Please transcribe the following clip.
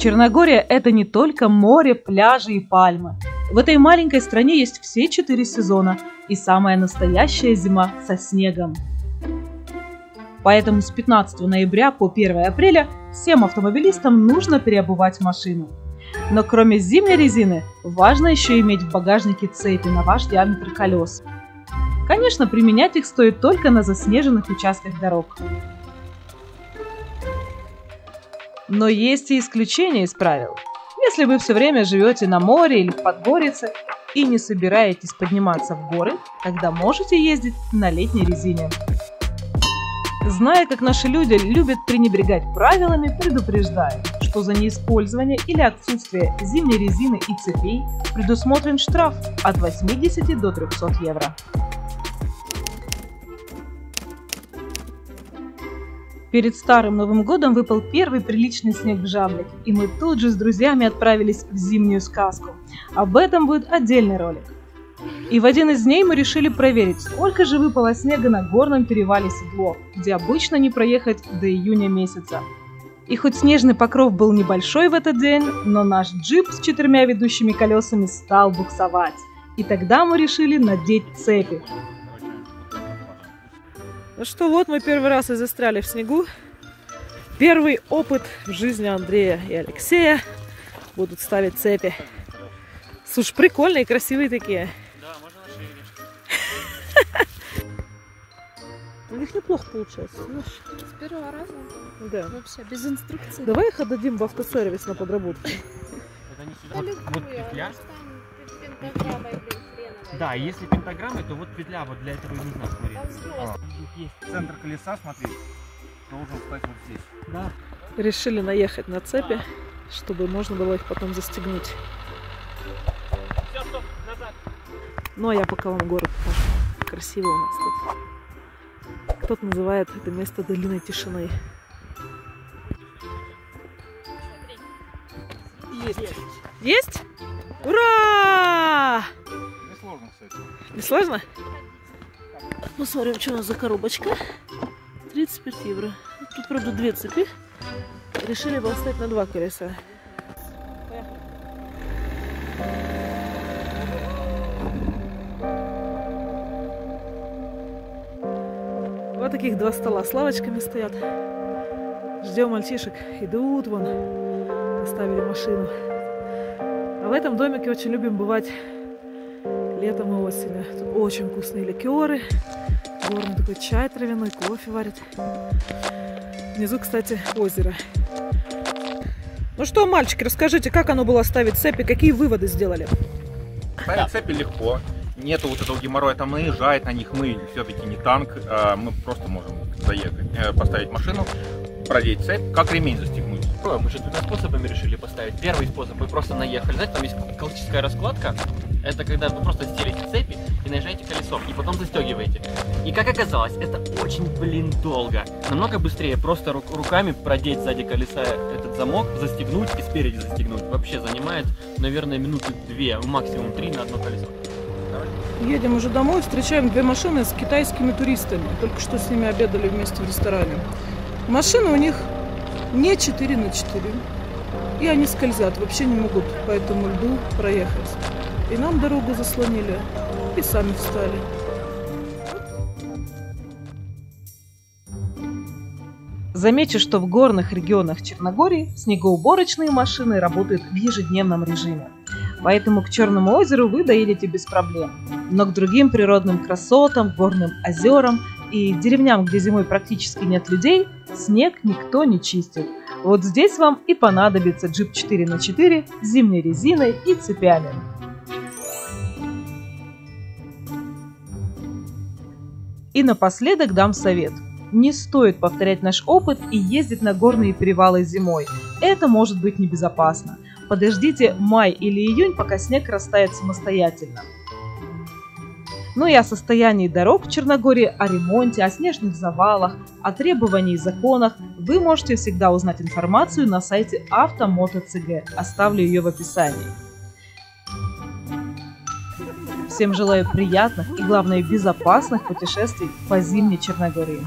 Черногория – это не только море, пляжи и пальмы. В этой маленькой стране есть все четыре сезона и самая настоящая зима со снегом. Поэтому с 15 ноября по 1 апреля всем автомобилистам нужно переобувать машину. Но кроме зимней резины, важно еще иметь в багажнике цепи на ваш диаметр колес. Конечно, применять их стоит только на заснеженных участках дорог. Но есть и исключения из правил. Если вы все время живете на море или в Подгорице и не собираетесь подниматься в горы, тогда можете ездить на летней резине. Зная, как наши люди любят пренебрегать правилами, предупреждаю, что за неиспользование или отсутствие зимней резины и цепей предусмотрен штраф от 80 до 300 евро. Перед Старым Новым Годом выпал первый приличный снег в Жаблик, и мы тут же с друзьями отправились в зимнюю сказку. Об этом будет отдельный ролик. И в один из дней мы решили проверить, сколько же выпало снега на горном перевале Седло, где обычно не проехать до июня месяца. И хоть снежный покров был небольшой в этот день, но наш джип с четырьмя ведущими колесами стал буксовать. И тогда мы решили надеть цепи, ну что, вот мы первый раз и застряли в снегу. Первый опыт в жизни Андрея и Алексея. Будут ставить цепи. Слушай, прикольные, красивые такие. Да, можно на шее У них неплохо получается, знаешь. С первого раза? Да. Вообще, без инструкции. Давай их отдадим в автосервис на подработку. Это не сюда. Вот петля. Да, если пентаграммы, то вот петля вот для этого и нужна, смотри. А. Есть центр колеса, смотри, должен стать вот здесь. Да. Решили наехать на цепи, чтобы можно было их потом застегнуть. Все, стоп, назад. Ну а я пока вам город покажу. Красиво у нас тут. Кто-то называет это место долиной тишины. Есть. Есть? Ура! Не сложно? Ну, смотрим, что у нас за коробочка. 35 евро. Тут, правда, две цепи. Решили бы оставить на два колеса. Вот таких два стола с лавочками стоят. Ждем мальчишек. Идут вон. Оставили машину. А в этом домике очень любим бывать летом и осенью. Тут очень вкусные ликеры, горный такой чай травяной, кофе варит. Внизу, кстати, озеро. Ну что, мальчики, расскажите, как оно было ставить цепи, какие выводы сделали? Ставить цепи легко, нету вот этого геморроя, там наезжает на них, мы все-таки не танк, а мы просто можем заехать, э, поставить машину, продеть цепь, как ремень застегнуть. Мы же двумя способами решили поставить. Первый способ, вы просто наехали, знаете, там есть классическая раскладка, это когда вы просто стелите цепи и наезжаете колесом, и потом застегиваете. И как оказалось, это очень, блин, долго. Намного быстрее просто рук руками продеть сзади колеса этот замок, застегнуть и спереди застегнуть. Вообще занимает, наверное, минуты две, максимум три на одно колесо. Едем уже домой, встречаем две машины с китайскими туристами. Только что с ними обедали вместе в ресторане. Машины у них не 4 на 4. И они скользят, вообще не могут по этому льду проехать. И нам дорогу заслонили, и сами встали. Замечу, что в горных регионах Черногории снегоуборочные машины работают в ежедневном режиме. Поэтому к Черному озеру вы доедете без проблем. Но к другим природным красотам, горным озерам и деревням, где зимой практически нет людей, снег никто не чистит. Вот здесь вам и понадобится джип 4 на 4 с зимней резиной и цепями. И напоследок дам совет. Не стоит повторять наш опыт и ездить на горные перевалы зимой. Это может быть небезопасно. Подождите май или июнь, пока снег растает самостоятельно. Ну и о состоянии дорог в Черногории, о ремонте, о снежных завалах, о требованиях и законах вы можете всегда узнать информацию на сайте Автомото.цг. Оставлю ее в описании. Всем желаю приятных и, главное, безопасных путешествий по зимней Черногории.